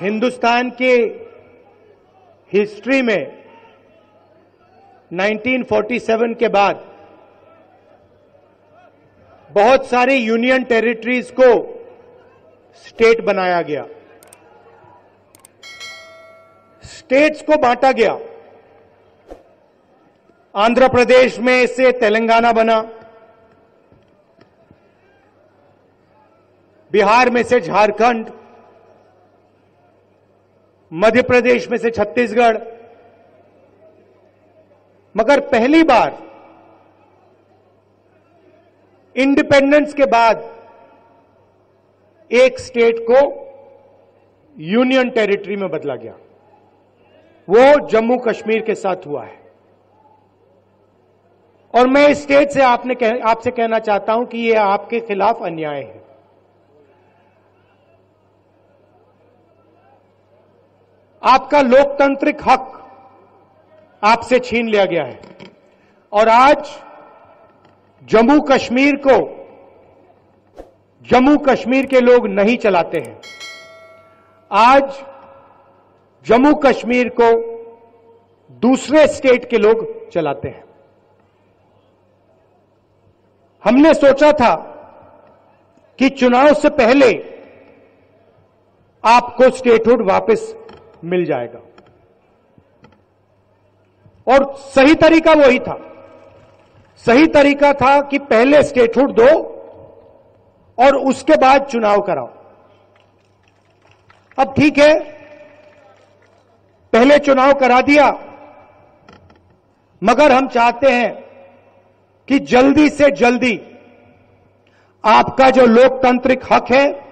हिंदुस्तान के हिस्ट्री में 1947 के बाद बहुत सारी यूनियन टेरिटरीज को स्टेट बनाया गया। स्टेट्स को बांटा गया। आंध्र प्रदेश में से तेलंगाना बना। बिहार में से झारखंड। मध्य प्रदेश में से छत्तीसगढ़। मगर पहली बार इंडिपेंडेंस के बाद एक स्टेट को यूनियन टेरिटरी में बदला गया। वो जम्मू कश्मीर के साथ हुआ है। और मैं इस स्टेट से आपने कह, आपसे कहना चाहता हूँ कि यह आपके खिलाफ अन्याय है। आपका लोकतांत्रिक हक आपसे छीन लिया गया है। और आज जम्मू कश्मीर को जम्मू कश्मीर के लोग नहीं चलाते हैं। आज जम्मू कश्मीर को दूसरे स्टेट के लोग चलाते हैं। हमने सोचा था कि चुनाव से पहले आपको स्टेटहुड वापस मिल जाएगा। और सही तरीका वही था। सही तरीका था कि पहले स्टेटहुड दो और उसके बाद चुनाव कराओ। अब ठीक है, पहले चुनाव करा दिया, मगर हम चाहते हैं कि जल्दी से जल्दी आपका जो लोकतांत्रिक हक है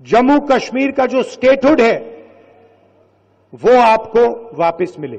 जम्मू कश्मीर का जो स्टेटहुड है वो आपको वापस मिले।